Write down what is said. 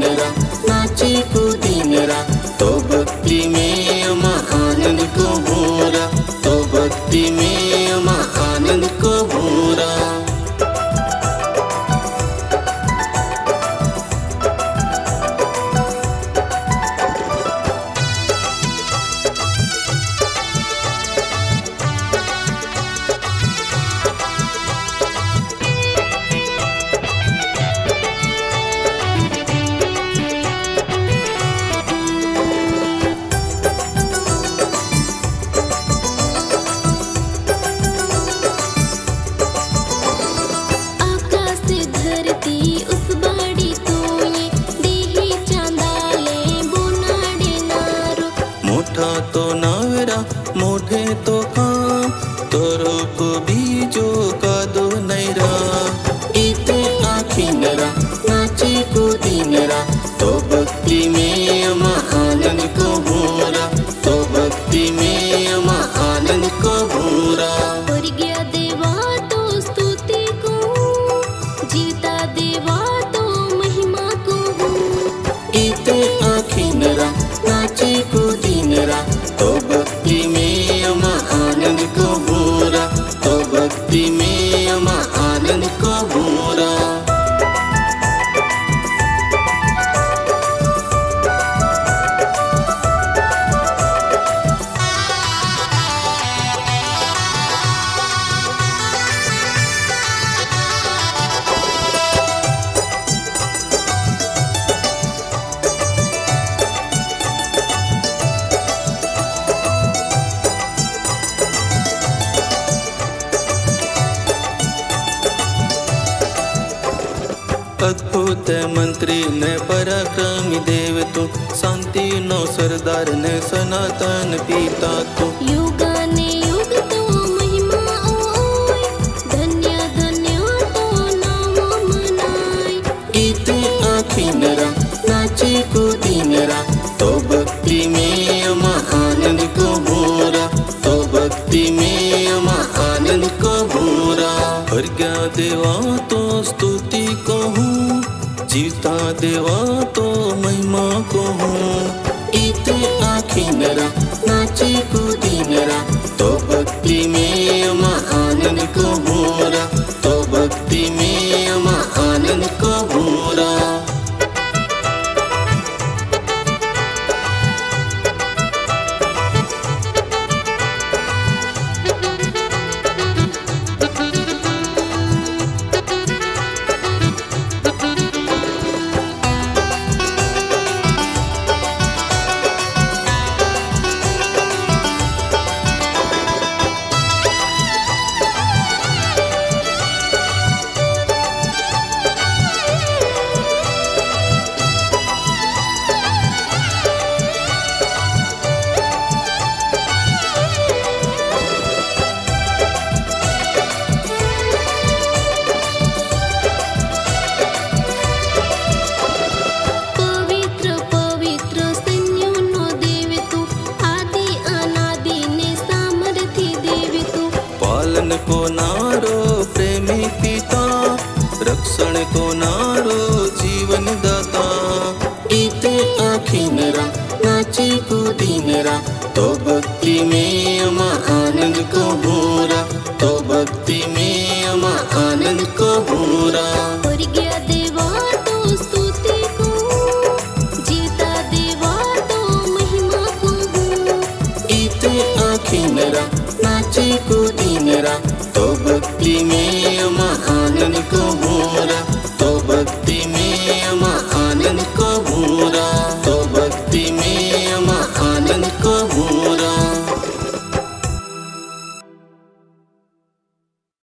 मेरा नाचे कूदे मेरा तो भक्ति में अमा आनंद को बोरा तो भक्ति में अमा आनंद को सीनरा नाचे को दीनरा। तो भक्ति में अम आनंद को भूरा तो भक्ति में अम आनंद को भूरा और देवा तो को जीता देवा तो महिमा को। गीत आखिनरा नाचे को दीनरा। तो भक्ति में अम आनंद को भूरा तो भक्ति में अम आनंद को भूरा अद्भुत मंत्री ने पराक्रमी देव तू शांति नो सरदार ने सनातन पिता तू। युग तो महिमा धन्य धन्य तो नाम मनाय। इते आखिनरा नाची को दिनरा तो भक्ति में अमा आनंद को तो भक्ति में अमा आनंद को देवा तो स्तुति को हूँ जीवता देवा तो महिमा को हूँ। इत आखी मेरा, नाची को मेरा तो भक्ति में पालन को नारो प्रेमी पिता। रक्षण को नारो जीवन दाता। इते आखिनरा नाची को दिनरा तो भक्ति में अमा आनंद को होरा तो भक्ति में अमा आनंद को नाचे को मेरा तो भक्ति में महानन को मोरा तो भक्ति